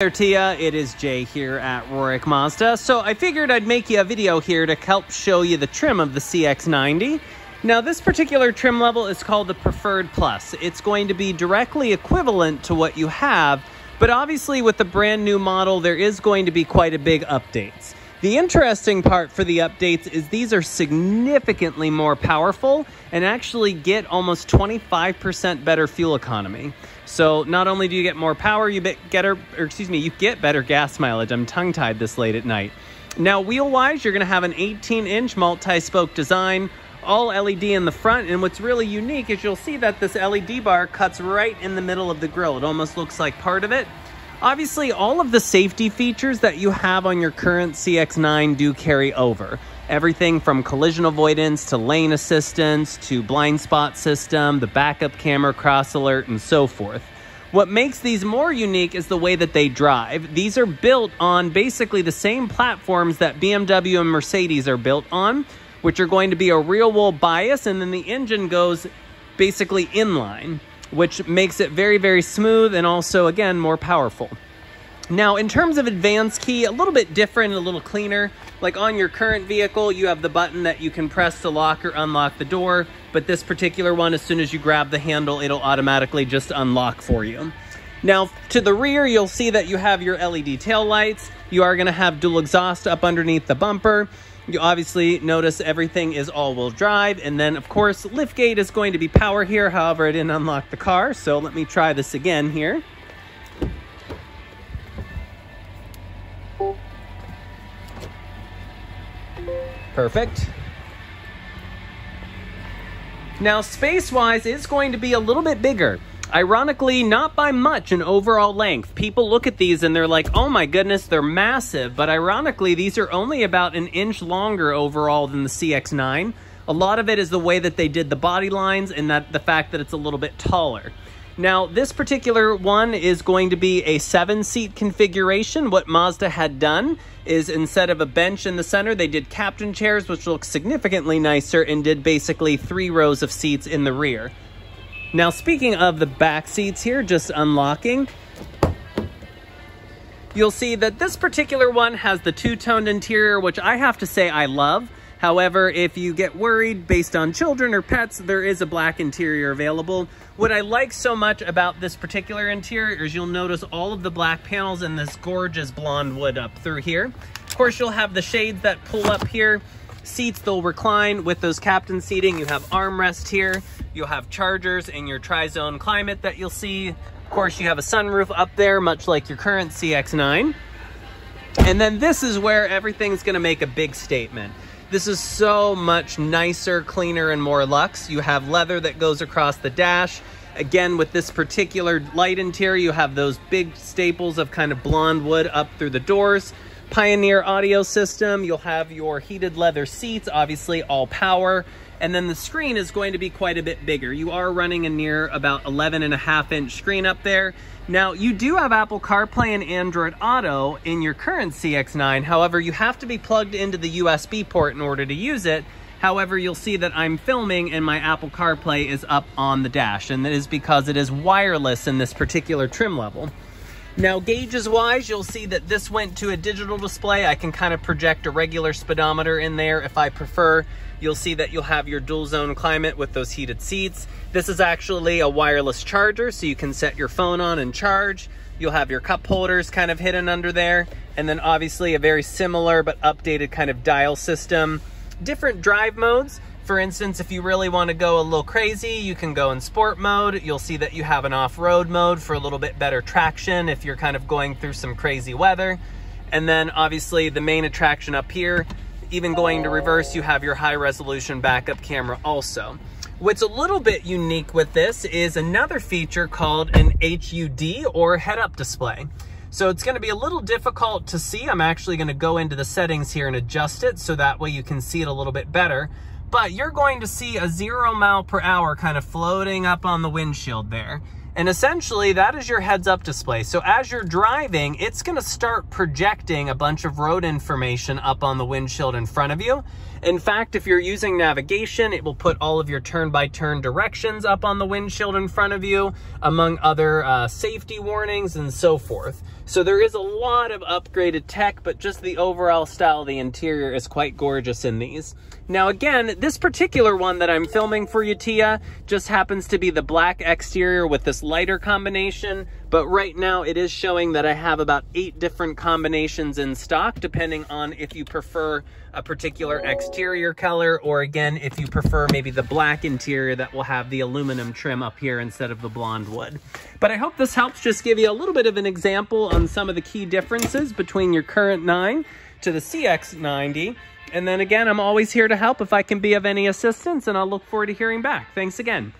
there, Tia. It is Jay here at Rorik Mazda. So I figured I'd make you a video here to help show you the trim of the CX-90. Now this particular trim level is called the Preferred Plus. It's going to be directly equivalent to what you have, but obviously with the brand new model, there is going to be quite a big updates. The interesting part for the updates is these are significantly more powerful and actually get almost 25% better fuel economy. So not only do you get more power, you get er, or excuse me, you get better gas mileage. I'm tongue-tied this late at night. Now wheel-wise, you're going to have an 18-inch multi-spoke design, all LED in the front, and what's really unique is you'll see that this LED bar cuts right in the middle of the grill. It almost looks like part of it. Obviously, all of the safety features that you have on your current CX-9 do carry over. Everything from collision avoidance to lane assistance to blind spot system, the backup camera, cross alert, and so forth. What makes these more unique is the way that they drive. These are built on basically the same platforms that BMW and Mercedes are built on, which are going to be a rear wheel bias, and then the engine goes basically inline which makes it very, very smooth and also, again, more powerful. Now, in terms of advanced key, a little bit different, a little cleaner. Like on your current vehicle, you have the button that you can press to lock or unlock the door, but this particular one, as soon as you grab the handle, it'll automatically just unlock for you. Now, to the rear, you'll see that you have your LED tail lights. You are gonna have dual exhaust up underneath the bumper. You obviously notice everything is all-wheel drive, and then of course liftgate is going to be power here. However, I didn't unlock the car, so let me try this again here. Perfect. Now, space-wise, it's going to be a little bit bigger. Ironically, not by much in overall length. People look at these and they're like, oh my goodness, they're massive. But ironically, these are only about an inch longer overall than the CX-9. A lot of it is the way that they did the body lines and that the fact that it's a little bit taller. Now, this particular one is going to be a seven-seat configuration. What Mazda had done is instead of a bench in the center, they did captain chairs, which look significantly nicer, and did basically three rows of seats in the rear. Now, speaking of the back seats here, just unlocking, you'll see that this particular one has the two-toned interior, which I have to say I love. However, if you get worried based on children or pets, there is a black interior available. What I like so much about this particular interior is you'll notice all of the black panels and this gorgeous blonde wood up through here. Of course, you'll have the shades that pull up here seats they'll recline with those captain seating you have armrest here you'll have chargers in your tri-zone climate that you'll see. Of course you have a sunroof up there much like your current cx9 and then this is where everything's going to make a big statement. This is so much nicer cleaner and more luxe. You have leather that goes across the dash. Again with this particular light interior you have those big staples of kind of blonde wood up through the doors Pioneer audio system. You'll have your heated leather seats, obviously all power. And then the screen is going to be quite a bit bigger. You are running a near about 11 and a half inch screen up there. Now, you do have Apple CarPlay and Android Auto in your current CX-9. However, you have to be plugged into the USB port in order to use it. However, you'll see that I'm filming and my Apple CarPlay is up on the dash, and that is because it is wireless in this particular trim level. Now gauges wise, you'll see that this went to a digital display. I can kind of project a regular speedometer in there if I prefer. You'll see that you'll have your dual zone climate with those heated seats. This is actually a wireless charger, so you can set your phone on and charge. You'll have your cup holders kind of hidden under there. And then obviously a very similar but updated kind of dial system. Different drive modes. For instance, if you really want to go a little crazy, you can go in sport mode. You'll see that you have an off-road mode for a little bit better traction if you're kind of going through some crazy weather. And then obviously the main attraction up here, even going to reverse, you have your high resolution backup camera also. What's a little bit unique with this is another feature called an HUD or head-up display. So it's gonna be a little difficult to see. I'm actually gonna go into the settings here and adjust it so that way you can see it a little bit better but you're going to see a zero mile per hour kind of floating up on the windshield there. And essentially that is your heads up display. So as you're driving, it's gonna start projecting a bunch of road information up on the windshield in front of you. In fact, if you're using navigation, it will put all of your turn-by-turn directions up on the windshield in front of you, among other uh, safety warnings and so forth. So there is a lot of upgraded tech, but just the overall style of the interior is quite gorgeous in these. Now again, this particular one that I'm filming for you, Tia, just happens to be the black exterior with this lighter combination, but right now it is showing that I have about eight different combinations in stock, depending on if you prefer a particular exterior color, or again, if you prefer maybe the black interior that will have the aluminum trim up here instead of the blonde wood. But I hope this helps just give you a little bit of an example on some of the key differences between your current 9 to the CX90 and then again, I'm always here to help if I can be of any assistance, and I'll look forward to hearing back. Thanks again.